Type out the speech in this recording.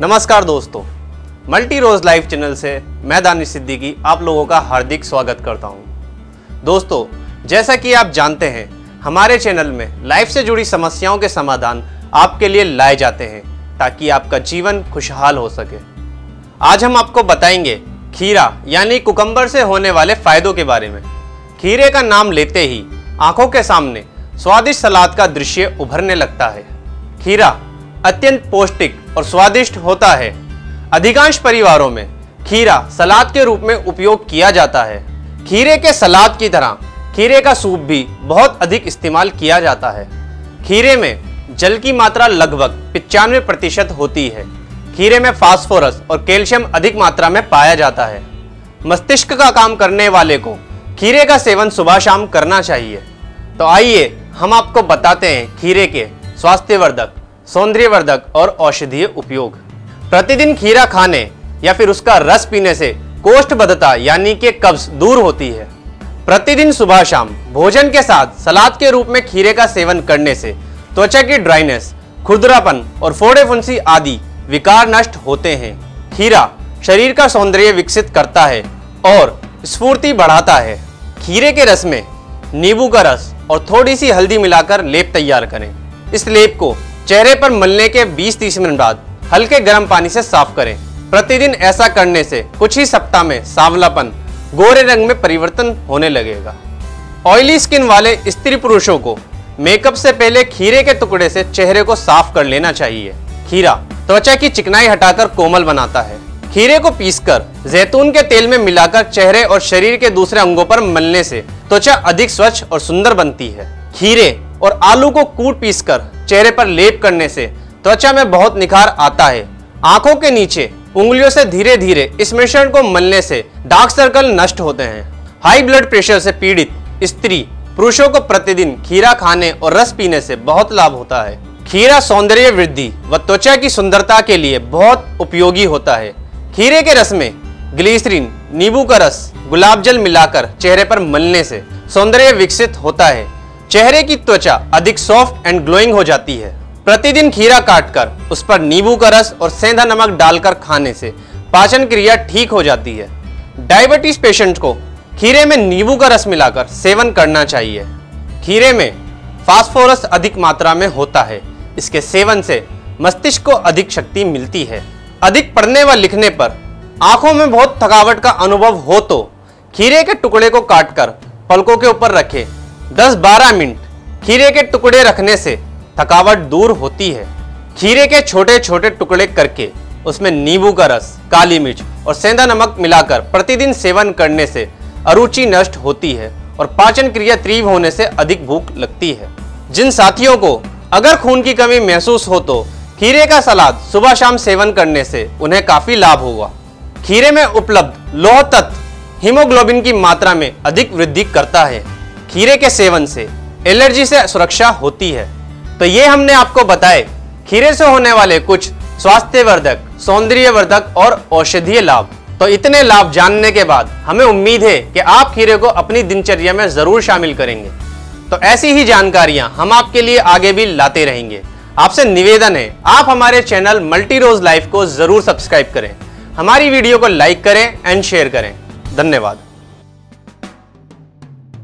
नमस्कार दोस्तों मल्टी रोज live channel से मैं दानिश सिद्दीकी, आप लोगों का हार्दिक स्वागत करता हूँ। दोस्तों, जैसा कि आप जानते हैं, हमारे चैनल में लाइफ से जुड़ी समस्याओं के समाधान आपके लिए लाए जाते हैं, ताकि आपका जीवन खुशहाल हो सके। आज हम आपको बताएँगे खीरा, यानी कुकम्बर से होने वाले फायदों के बारे में। खीरे का नाम लेते ही आँखों के सामने स्वादिष्ट सलाद का दृश्य उभरने लगता है। खीरा अत्यंत पौष्टिक और स्वादिष्ट होता है। अधिकांश परिवारों में खीरा सलाद के रूप में उपयोग किया जाता है। खीरे के सलाद की तरह खीरे का सूप भी बहुत अधिक इस्तेमाल किया जाता है। खीरे में जल की मात्रा लगभग पिचानवे प्रतिशत होती है। खीरे में फास्फोरस और कैल्शियम अधिक मात्रा में पाया जाता है। मस्तिष्क का काम करने वाले को खीरे का सेवन सुबह शाम करना चाहिए। तो आइए हम आपको बताते हैं खीरे के स्वास्थ्यवर्धक सौंदर्यवर्धक और औषधीय उपयोग। प्रतिदिन खीरा खाने या फिर उसका रस पीने से कोष्ठबद्धता यानी कि कब्ज दूर होती है। प्रतिदिन सुबह शाम भोजन के साथ सलाद के रूप में खीरे का सेवन करने से त्वचा की ड्राइनेस, खुरदरापन और फोड़े फुंसी आदि विकार नष्ट होते हैं। खीरा शरीर का सौंदर्य विकसित करता है और स्फूर्ति बढ़ाता है। खीरे के रस में नींबू का रस और थोड़ी सी हल्दी मिलाकर लेप तैयार करें। इस लेप को चेहरे पर मलने के 20-30 मिनट बाद हल्के गर्म पानी से साफ़ करें। प्रतिदिन ऐसा करने से कुछ ही सप्ताह में सांवलापन गोरे रंग में परिवर्तन होने लगेगा। ऑयली स्किन वाले स्त्री पुरुषों को मेकअप से पहले खीरे के टुकड़े से चेहरे को साफ़ कर लेना चाहिए। खीरा त्वचा की चिकनाई हटाकर कोमल बनाता है। खीरे को पीसकर जैतून के तेल में मिलाकर चेहरे और शरीर के दूसरे अंगों पर मलने से त्वचा अधिक स्वच्छ और सुंदर बनती है। खीरे और आलू को कूट पीसकर चेहरे पर लेप करने से त्वचा में बहुत निखार आता है। आँखों के नीचे उंगलियों से धीरे धीरे इस मिश्रण को मलने से डार्क सर्कल नष्ट होते हैं। हाई ब्लड प्रेशर से पीड़ित स्त्री पुरुषों को प्रतिदिन खीरा खाने और रस पीने से बहुत लाभ होता है। खीरा सौंदर्य वृद्धि व त्वचा की सुंदरता के लिए बहुत उपयोगी होता है। खीरे के रस में ग्लीसरीन, नींबू का रस, गुलाब जल मिलाकर चेहरे पर मलने से सौंदर्य विकसित होता है। चेहरे की त्वचा अधिक सॉफ्ट एंड ग्लोइंग हो जाती है। प्रतिदिन खीरा काटकर, उस पर नींबू का रस और सेंधा नमक डालकर खाने से पाचन क्रिया ठीक हो जाती है। डायबिटीज़ पेशेंट को खीरे में नींबू का रस मिलाकर सेवन करना चाहिए। खीरे में फास्फोरस अधिक मात्रा में होता है। इसके सेवन से मस्तिष्क को अधिक शक्ति मिलती है। अधिक पढ़ने व लिखने पर आँखों में बहुत थकावट का अनुभव हो तो खीरे के टुकड़े को काटकर पलकों के ऊपर रखें। 10-12 मिनट खीरे के टुकड़े रखने से थकावट दूर होती है। खीरे के छोटे छोटे टुकड़े करके उसमें नींबू का रस, काली मिर्च और सेंधा नमक मिलाकर प्रतिदिन सेवन करने से अरुचि नष्ट होती है और पाचन क्रिया तीव्र होने से अधिक भूख लगती है। जिन साथियों को अगर खून की कमी महसूस हो तो खीरे का सलाद सुबह शाम सेवन करने से उन्हें काफ़ी लाभ होगा। खीरे में उपलब्ध लोह तत्व हीमोग्लोबिन की मात्रा में अधिक वृद्धि करता है। खीरे के सेवन से एलर्जी से सुरक्षा होती है। तो ये हमने आपको बताए, खीरे से होने वाले कुछ स्वास्थ्यवर्धक, सौंदर्यवर्धक और औषधीय लाभ। तो इतने लाभ जानने के बाद हमें उम्मीद है कि आप खीरे को अपनी दिनचर्या में ज़रूर शामिल करेंगे। तो ऐसी ही जानकारियाँ हम आपके लिए आगे भी लाते रहेंगे। आपसे निवेदन है, आप हमारे चैनल मल्टी रोज लाइफ को ज़रूर सब्सक्राइब करें। हमारी वीडियो को लाइक करें एंड शेयर करें। धन्यवाद।